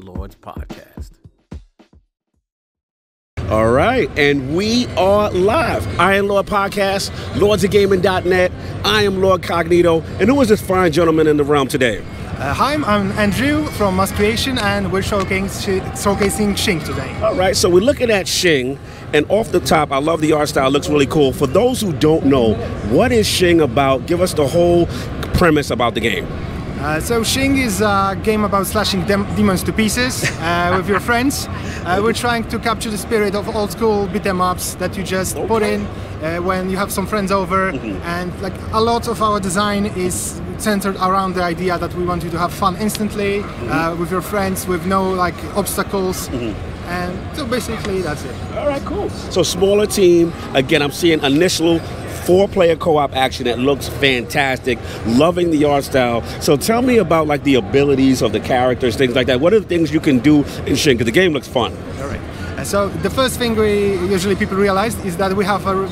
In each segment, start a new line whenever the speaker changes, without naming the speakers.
Iron Lords podcast.
All right, and we are live. Iron Lord Podcast, lordsofgaming.net. I am Lord Cognito, and who is this fine gentleman in the realm today?
Uh, hi, I'm Andrew from Mass Creation, and we're showcasing, showcasing Shing today.
All right, so we're looking at Shing, and off the top, I love the art style, it looks really cool. For those who don't know, what is Shing about? Give us the whole premise about the game.
Uh, so Shing is a game about slashing dem- demons to pieces uh, with your friends. Uh, we're trying to capture the spirit of old school beat 'em ups that you just okay. put in uh, when you have some friends over, mm-hmm. and like a lot of our design is centered around the idea that we want you to have fun instantly mm-hmm. Uh, with your friends with no like obstacles. Mm-hmm. And so basically, that's it.
All right, cool. So smaller team. Again, I'm seeing initial four player co-op action that looks fantastic loving the art style so tell me about like the abilities of the characters things like that what are the things you can do in Shing because the game looks fun
all right so the first thing we usually people realize is that we have an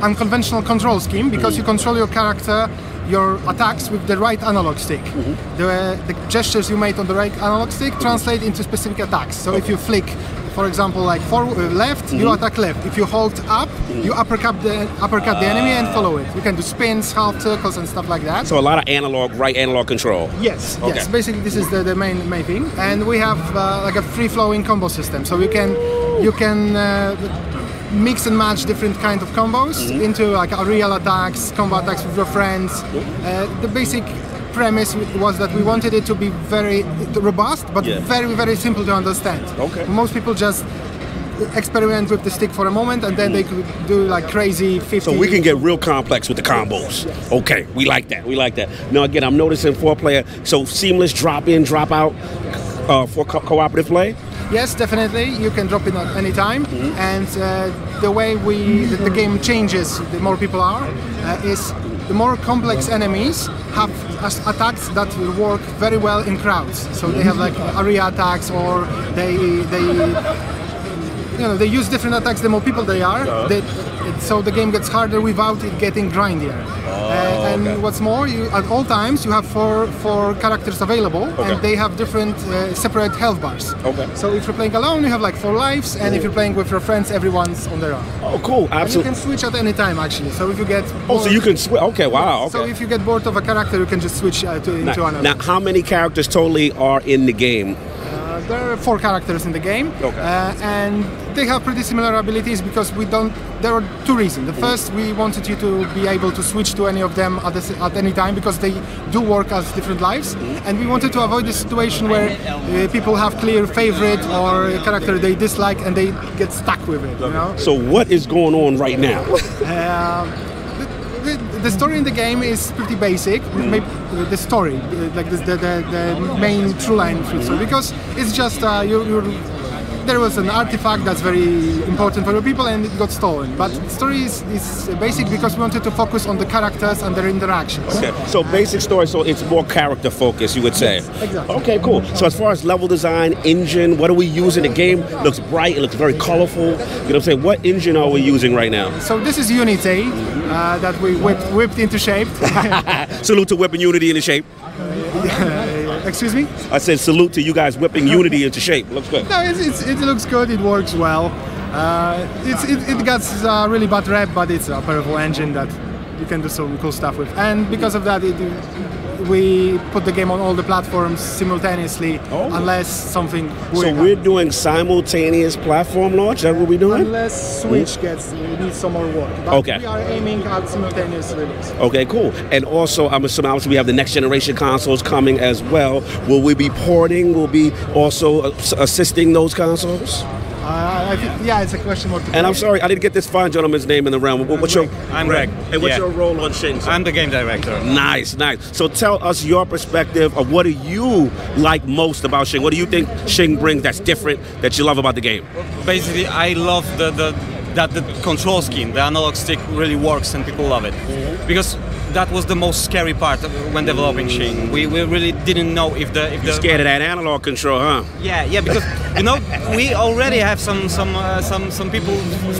unconventional control scheme because you control your character your attacks with the right analog stick. Mm-hmm. The, the, gestures you made on the right analog stick translate into specific attacks. So okay. if you flick for example, like forward, uh, left, mm-hmm. you attack left. If you hold up, mm-hmm. you uppercut the uppercut uh, the enemy and follow it. You can do spins, half circles, and stuff like that.
So a lot of analog, right analog control.
Yes, okay. yes. Basically, this is the, the main main thing, and we have uh, like a free flowing combo system. So you can you can. Uh, mix and match different kind of combos mm-hmm. into like a real attacks, combo attacks with your friends. Uh, the basic premise was that we wanted it to be very robust, but yeah. very, very simple to understand.
Okay.
Most people just experiment with the stick for a moment and then they could do like crazy 50
so we can get real complex with the combos okay we like that we like that now again i'm noticing four player so seamless drop in drop out uh, for co- cooperative play
yes definitely you can drop in at any time mm-hmm. and uh, the way we the, the, game changes the more people are uh, is the more complex enemies have attacks that will work very well in crowds. So they have like area attacks, or they they you know they use different attacks. The more people they are, they, so the game gets harder without it getting grindier. Oh, uh, and okay. what's more, you, at all times you have four four characters available, okay. and they have different uh, separate health bars.
Okay.
So if you're playing alone, you have like four lives, and if you're playing with your friends, everyone's on their own.
Oh, cool! Absolutely.
And you can switch at any time actually. So if you get
bored, oh, so you can switch. Okay, wow. Okay.
So if you get bored of a character, you can just switch uh, to, into another.
Now, how many characters totally are in the game?
There are four characters in the game,
okay. uh,
and they have pretty similar abilities because we don't. There are two reasons. The first, we wanted you to be able to switch to any of them at, the, at any time because they do work as different lives, and we wanted to avoid the situation where uh, people have clear favorite or character they dislike and they get stuck with it. You know?
So what is going on right now?
the, story in the game is pretty basic. Maybe the story, like the, the, the, main true line story, because it's just uh, you, you're there was an artifact that's very important for the people and it got stolen. But the story is, is basic because we wanted to focus on the characters and their interactions.
Okay, so basic story, so it's more character focused, you would say.
Yes, exactly.
Okay, cool. So as far as level design, engine, what are we using? The game looks bright, it looks very colorful. You know what I'm saying? What engine are we using right now?
So this is Unity uh, that we whipped, whipped into shape.
Salute to whipping Unity into shape.
Excuse me?
I said salute to you guys whipping Unity into shape. Looks good.
No, it's, it's, it looks good. It works well. Uh, it's, it, it gets a really bad rep, but it's a powerful engine that you can do some cool stuff with. And because of that, it, we put the game on all the platforms simultaneously, oh. unless something.
So we're doing simultaneous platform launch. That what we're doing?
Unless Switch mm. gets needs some more work. But
okay.
We are aiming at simultaneous release.
Okay, cool. And also, I'm assuming obviously we have the next generation consoles coming as well. Will we be porting? Will be also assisting those consoles?
Uh, think, yeah, it's a question more.
And I'm sorry, I didn't get this fine gentleman's name in the realm. what's your?
I'm Greg.
And what's yeah. your role on Shing?
I'm the game director.
Nice, nice. So tell us your perspective of what do you like most about Shing? What do you think Shing brings that's different that you love about the game?
Basically, I love the the
that the control scheme, the analog stick, really works and people love it. Because that was the most scary part when developing Shing. We, we really didn't know if the if
You're
the
scared of that analog control, huh?
yeah, yeah, because you know we already have some some uh, some some people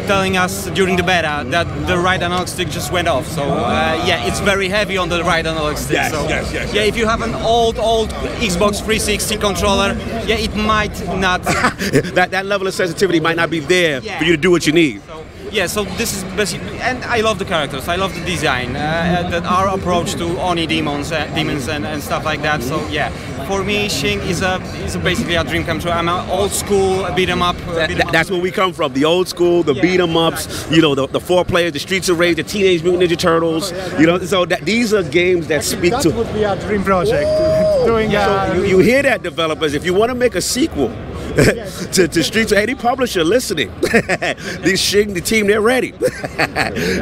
telling us during the beta that the right analog stick just went off. So uh, yeah, it's very heavy on the right analog stick.
Yes,
so
yes, yes,
yeah, if you have an old old Xbox 360 controller, yeah, it might not.
that that level of sensitivity might not be there
Yeah.
for you to do what you need.
So, yeah, so this is basically, and I love the characters. I love the design, uh, that our approach to Oni demons, uh, demons, and, and stuff like that. So yeah, for me, Shing is a is a basically a dream come true. I'm an old school beat 'em up. uh,
That-
beat 'em
that-
up.
that's where we come from. The old school, the
Yeah,
beat 'em ups, you know, the, the four players, the Streets of Rage, the Teenage Mutant Ninja Turtles. You know, so that these are games that speak
that
to.
would be a dream project. Doing
Yeah.
uh,
You, you hear that, developers? If you want to make a sequel to, to Streets of any publisher listening, this Shing, the team, they're ready.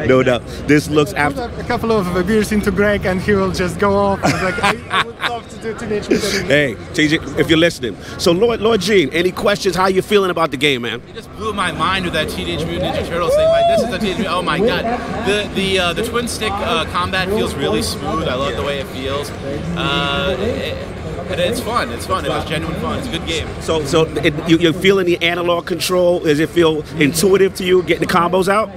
no doubt. This looks
put
absolutely.
a couple of beers into Greg and he will just go off. I was like, I, I would love to do Teenage Mutant Ninja
Hey, TJ, if you're listening. So, Lord, Lord Gene, any questions? How you feeling about the game, man?
It just blew my mind with that Teenage Mutant Ninja Turtles thing. Like this is the Teenage Mutant. Oh my god, the the uh, the twin stick uh, combat feels really smooth. I love the way it feels. Uh, it, and it's fun. It's fun. It was genuine fun. It's a good game.
So, so it, you, you're feeling the analog control? Does it feel intuitive to you getting the combos out?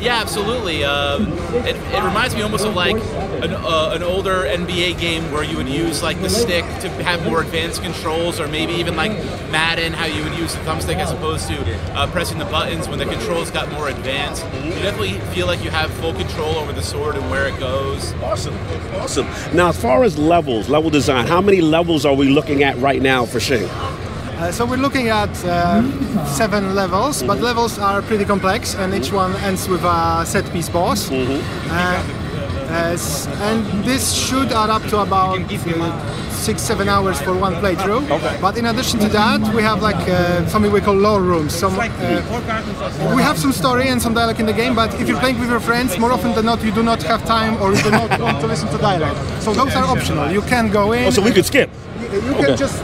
Yeah, absolutely. Uh, it, it reminds me almost of like an, uh, an older NBA game where you would use like the stick to have more advanced controls, or maybe even like Madden, how you would use the thumbstick as opposed to uh, pressing the buttons when the controls got more advanced. You definitely feel like you have full control over the sword and where it goes.
Awesome, awesome. Now, as far as levels, level design, how many levels are we looking at right now for Shing?
Uh, so we're looking at uh, seven levels, but levels are pretty complex, and each one ends with a set piece boss. Uh, as- and this should add up to about uh, six, seven hours for one playthrough. But in addition to that, we have like uh, something we call lore rooms. Some, uh, we have some story and some dialogue in the game, but if you're playing with your friends, more often than not, you do not have time or you do not want to listen to dialogue. So those are optional. You can go in.
Oh, so we could skip.
You
Okay.
can just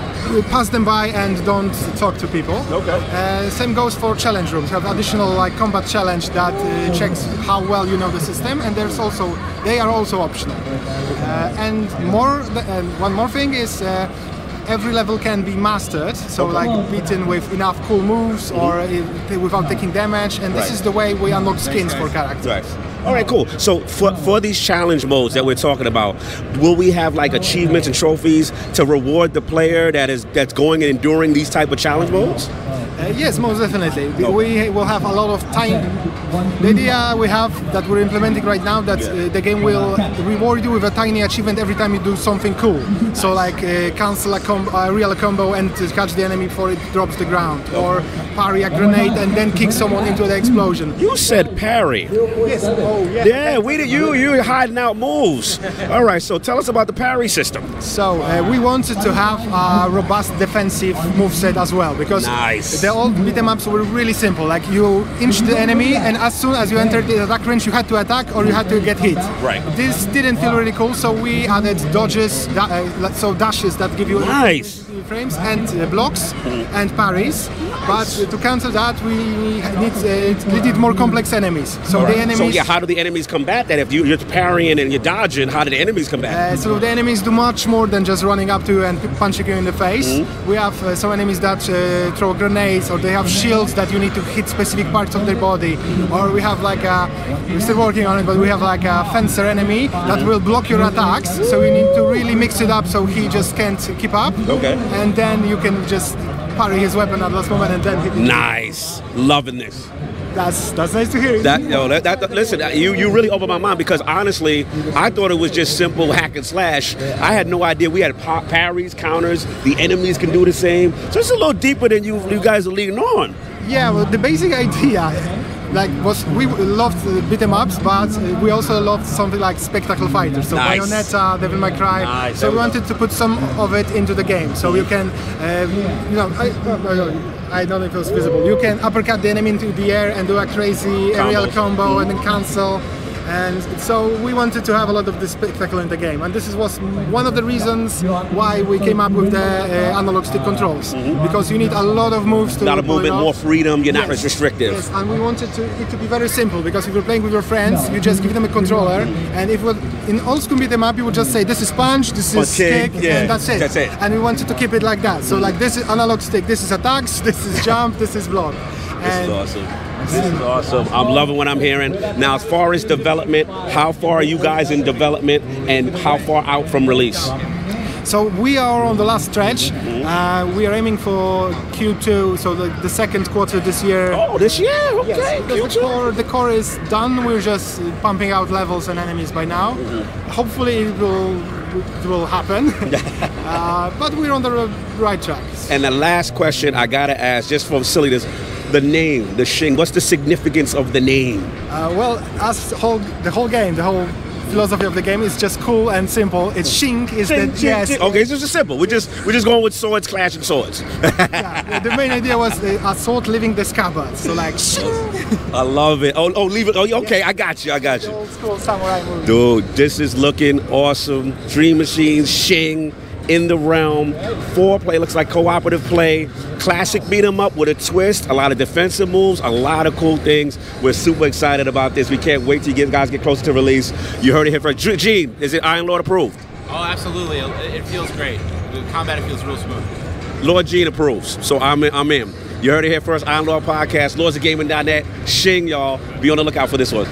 pass them by and don't talk to people.
Okay.
Uh, same goes for challenge rooms. You have additional like combat challenge that uh, checks how well you know the system, and there's also they are also optional. Uh, and more, and one more thing is. Uh, Every level can be mastered, so like beaten with enough cool moves or uh, without taking damage, and this
Right.
is the way we unlock skins for characters.
Right. All right, cool. So for, for these challenge modes that we're talking about, will we have like achievements and trophies to reward the player that is that's going and enduring these type of challenge modes?
Uh, yes, most definitely. We will have a lot of time. The idea we have that we're implementing right now that uh, the game will reward you with a tiny achievement every time you do something cool. So like uh, cancel a, com- real combo and catch the enemy before it drops the ground, or parry a grenade and then kick someone into the explosion.
You said parry.
Yes. Oh, yeah.
Yeah, we did. You you hiding out moves. All right. So tell us about the parry system.
So uh, we wanted to have a robust defensive moveset as well because
Nice.
The old beat 'em ups were really simple. Like you inch the enemy, and as soon as you entered the attack range, you had to attack or you had to get hit.
Right.
This didn't feel really cool, so we added dodges, da- uh, so dashes that give you
Nice.
frames and uh, blocks and parries. But to counter that, we need uh, need more complex enemies. So the enemies.
So yeah, how do the enemies combat that? If you, you're parrying and you're dodging, how do the enemies combat?
Uh, so the enemies do much more than just running up to you and punching you in the face.
Mm-hmm.
We have uh, some enemies that uh, throw grenades, or they have shields that you need to hit specific parts of their body. Or we have like a, we're still working on it, but we have like a fencer enemy that will block your attacks. So you need to really mix it up so he just can't keep up.
Okay.
And then you can just parry his weapon at the last moment and then hit him.
Nice, loving this.
That's that's nice to hear.
That yo, that, that, listen, you you really opened my mind because honestly, I thought it was just simple hack and slash. I had no idea we had pa- parries, counters. The enemies can do the same. So it's a little deeper than you you guys are leading on.
Yeah, well, the basic idea, like, was we loved uh, beat 'em ups, but uh, we also loved something like spectacle fighters. So
Nice.
Bayonetta, Devil May Cry.
Nice,
So we wanted to put some of it into the game, so you can, um, you know, I, uh, I don't know if it was visible. You can uppercut the enemy into the air and do a crazy aerial combo and then cancel. And so we wanted to have a lot of this spectacle in the game, and this was one of the reasons why we came up with the uh, analog stick controls because you need a lot of moves to
A lot of movement, more freedom. You're not
Yes.
as restrictive.
Yes, and we wanted to, it to be very simple because if you're playing with your friends, you just give them a controller, and if in old school beat 'em up, you would just say this is punch, this is
kick,
kick,
yeah,
and that's it.
that's it.
And we wanted to keep it like that. So like this is analog stick, this is attacks, this is jump, this is block.
This is awesome. This is awesome. I'm loving what I'm hearing. Now, as far as development, how far are you guys in development, and how far out from release?
So we are on the last stretch.
Mm-hmm.
Uh, we are aiming for Q2, so the, the second quarter this year.
Oh, this year. Okay.
Yes, the core, the core is done. We're just pumping out levels and enemies by now.
Mm-hmm.
Hopefully, it will it will happen. uh, but we're on the right track.
And the last question I gotta ask, just for silliness, the name, the Shing. What's the significance of the name?
Uh, well, as whole the whole game, the whole philosophy of the game is just cool and simple. It's Shing is the yes.
Okay, it's just simple. We're just we're just going with swords clashing swords.
yeah, the main idea was a sword leaving the scabbard. So like Shing,
I love it. Oh, oh, leave it. Oh, okay, I got you. I got you.
old school samurai movie.
Dude, this is looking awesome. Dream Machine, Shing, in the realm. Four play looks like cooperative play. Classic beat 'em up with a twist. A lot of defensive moves. A lot of cool things. We're super excited about this. We can't wait till you guys get closer to release. You heard it here first. Gene, is it Iron Lord approved?
Oh, absolutely. It, feels great. The combat it feels real smooth.
Lord Gene approves. So I'm in. I'm in. You heard it here first. Iron Lord Podcast. Lords of Gaming.net. Shing, y'all. Be on the lookout for this one.